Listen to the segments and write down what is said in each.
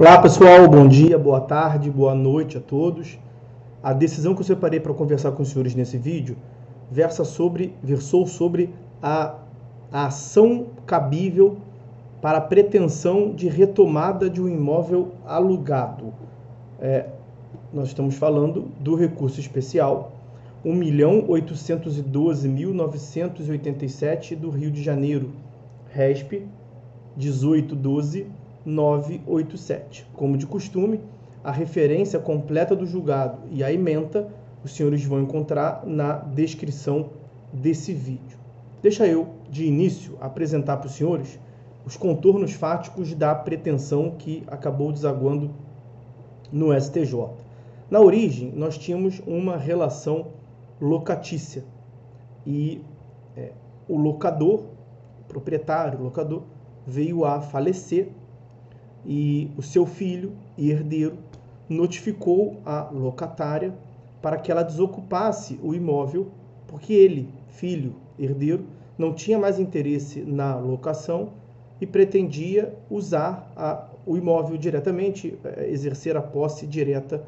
Olá pessoal, bom dia, boa tarde, boa noite a todos. A decisão que eu separei para conversar com os senhores nesse vídeo versa sobre, versou sobre a, a ação cabível para a pretensão de retomada de um imóvel alugado. É, nós estamos falando do recurso especial 1.812.987 do Rio de Janeiro, RESP 1812 987. Como de costume, a referência completa do julgado e a ementa os senhores vão encontrar na descrição desse vídeo. Deixa eu, de início, apresentar para os senhores os contornos fáticos da pretensão que acabou desaguando no STJ. Na origem, nós tínhamos uma relação locatícia e é, o locador, o proprietário, o locador, veio a falecer e o seu filho e herdeiro notificou a locatária para que ela desocupasse o imóvel, porque ele, filho, herdeiro, não tinha mais interesse na locação e pretendia usar a, o imóvel diretamente, eh, exercer a posse direta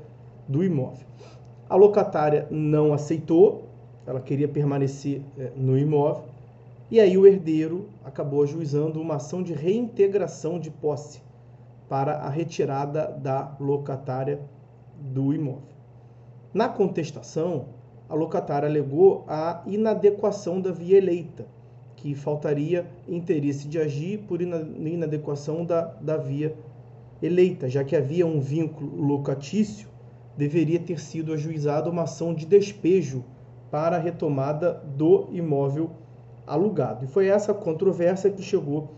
do imóvel. A locatária não aceitou, ela queria permanecer é, no imóvel, e aí o herdeiro acabou ajuizando uma ação de reintegração de posse para a retirada da locatária do imóvel. Na contestação, a locatária alegou a inadequação da via eleita, que faltaria interesse de agir por inadequação da, da via eleita, já que havia um vínculo locatício, deveria ter sido ajuizada uma ação de despejo para a retomada do imóvel alugado. E foi essa controvérsia que chegou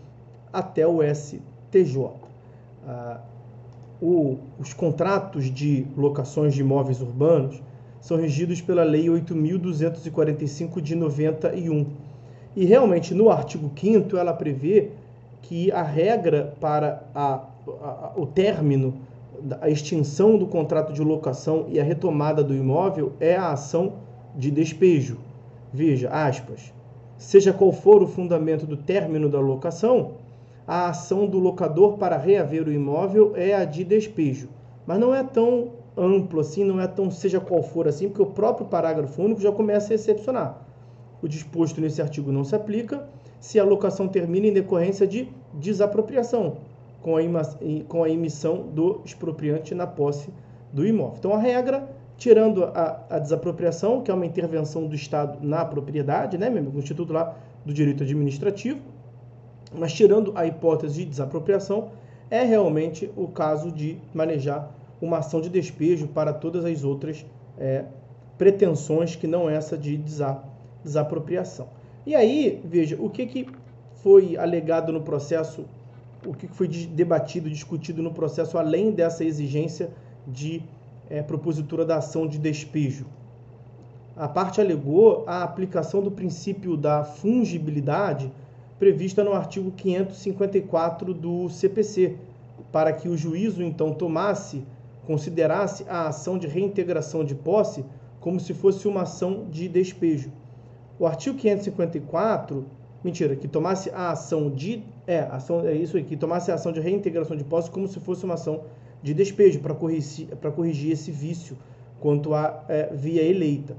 até o STJ ah, o, os contratos de locações de imóveis urbanos são regidos pela Lei 8.245 de 91. E realmente, no artigo 5 ela prevê que a regra para a, a, o término, a extinção do contrato de locação e a retomada do imóvel é a ação de despejo. Veja, aspas, seja qual for o fundamento do término da locação, a ação do locador para reaver o imóvel é a de despejo. Mas não é tão amplo assim, não é tão seja qual for assim, porque o próprio parágrafo único já começa a excepcionar. O disposto nesse artigo não se aplica se a locação termina em decorrência de desapropriação, com a, com a emissão do expropriante na posse do imóvel. Então, a regra, tirando a, a desapropriação, que é uma intervenção do Estado na propriedade, né, o Instituto lá do Direito Administrativo, mas tirando a hipótese de desapropriação, é realmente o caso de manejar uma ação de despejo para todas as outras é, pretensões que não essa de desapropriação. E aí, veja, o que, que foi alegado no processo, o que foi debatido, discutido no processo, além dessa exigência de é, propositura da ação de despejo. A parte alegou a aplicação do princípio da fungibilidade prevista no artigo 554 do CPC, para que o juízo então tomasse, considerasse a ação de reintegração de posse como se fosse uma ação de despejo. O artigo 554, mentira, que tomasse a ação de é, ação é isso aqui, tomasse a ação de reintegração de posse como se fosse uma ação de despejo para corrigir para corrigir esse vício quanto à é, via eleita.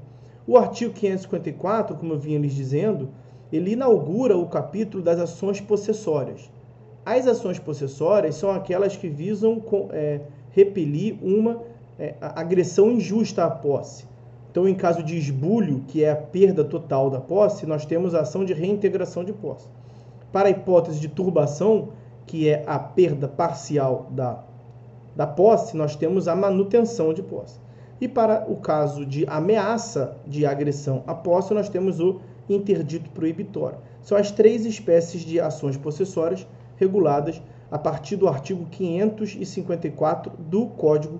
O artigo 554, como eu vinha lhes dizendo, ele inaugura o capítulo das ações possessórias. As ações possessórias são aquelas que visam é, repelir uma é, agressão injusta à posse. Então, em caso de esbulho, que é a perda total da posse, nós temos a ação de reintegração de posse. Para a hipótese de turbação, que é a perda parcial da, da posse, nós temos a manutenção de posse. E para o caso de ameaça de agressão à posse, nós temos o interdito proibitório. São as três espécies de ações possessórias reguladas a partir do artigo 554 do Código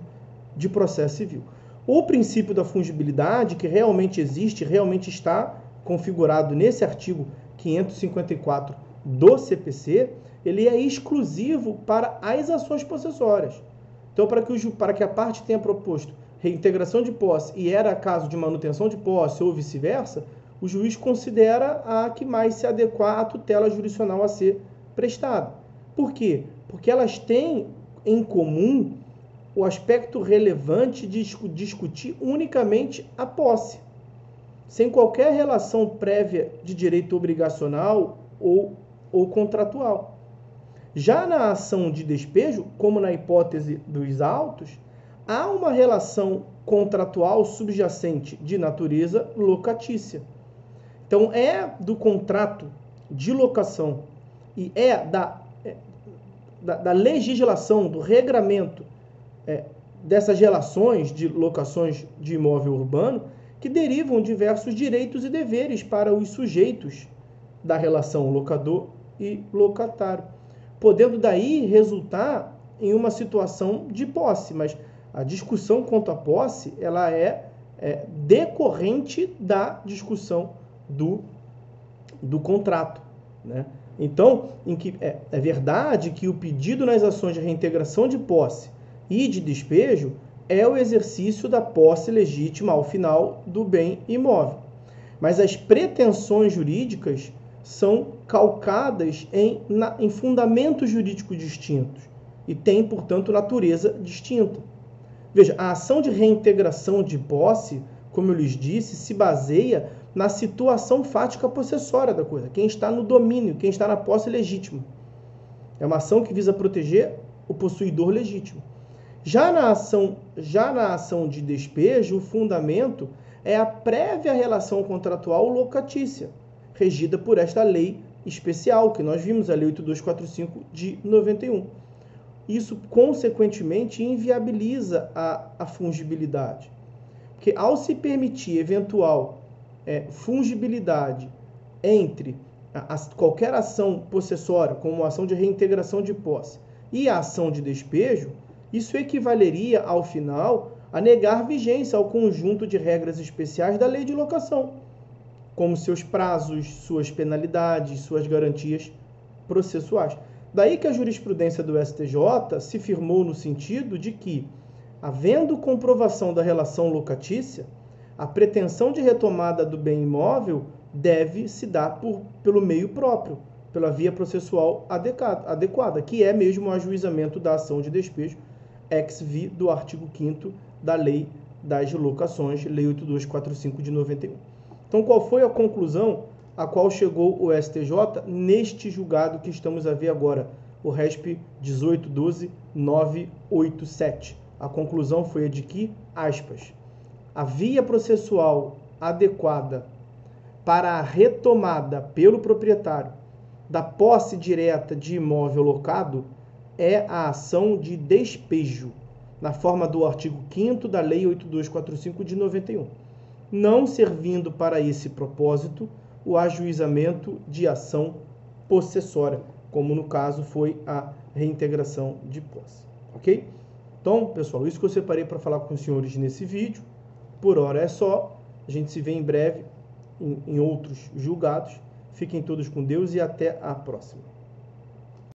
de Processo Civil. O princípio da fungibilidade, que realmente existe, realmente está configurado nesse artigo 554 do CPC, ele é exclusivo para as ações possessórias. Então, para que, o, para que a parte tenha proposto reintegração de posse e era caso de manutenção de posse ou vice-versa, o juiz considera a que mais se adequar à tutela jurisdicional a ser prestada. Por quê? Porque elas têm em comum o aspecto relevante de discutir unicamente a posse, sem qualquer relação prévia de direito obrigacional ou, ou contratual. Já na ação de despejo, como na hipótese dos autos, há uma relação contratual subjacente de natureza locatícia. Então, é do contrato de locação e é da, é, da, da legislação, do regramento é, dessas relações de locações de imóvel urbano que derivam diversos direitos e deveres para os sujeitos da relação locador e locatário, podendo daí resultar em uma situação de posse, mas a discussão quanto à posse ela é, é decorrente da discussão do, do contrato, né? Então, que, é, é verdade que o pedido nas ações de reintegração de posse e de despejo é o exercício da posse legítima ao final do bem imóvel. Mas as pretensões jurídicas são calcadas em, na, em fundamentos jurídicos distintos e têm, portanto, natureza distinta. Veja, a ação de reintegração de posse, como eu lhes disse, se baseia na situação fática possessória da coisa, quem está no domínio, quem está na posse legítima. É uma ação que visa proteger o possuidor legítimo. Já na ação, já na ação de despejo, o fundamento é a prévia relação contratual locatícia, regida por esta lei especial que nós vimos, a Lei 8245 de 91. Isso, consequentemente, inviabiliza a, a fungibilidade. Porque ao se permitir eventual é, fungibilidade entre a, a, qualquer ação possessória, como a ação de reintegração de posse, e a ação de despejo, isso equivaleria, ao final, a negar vigência ao conjunto de regras especiais da lei de locação, como seus prazos, suas penalidades, suas garantias processuais. Daí que a jurisprudência do STJ se firmou no sentido de que, havendo comprovação da relação locatícia, a pretensão de retomada do bem imóvel deve se dar por, pelo meio próprio, pela via processual adequada, que é mesmo o ajuizamento da ação de despejo ex vi do artigo 5 da Lei das Locações, Lei 8245 de 91. Então, qual foi a conclusão a qual chegou o STJ neste julgado que estamos a ver agora, o RESP 1812987? A conclusão foi a de que, aspas, a via processual adequada para a retomada pelo proprietário da posse direta de imóvel locado é a ação de despejo, na forma do artigo 5 da Lei 8245 de 91, não servindo para esse propósito o ajuizamento de ação possessória, como no caso foi a reintegração de posse. Ok? Então, pessoal, isso que eu separei para falar com os senhores nesse vídeo. Por hora é só. A gente se vê em breve em, em outros julgados. Fiquem todos com Deus e até a próxima.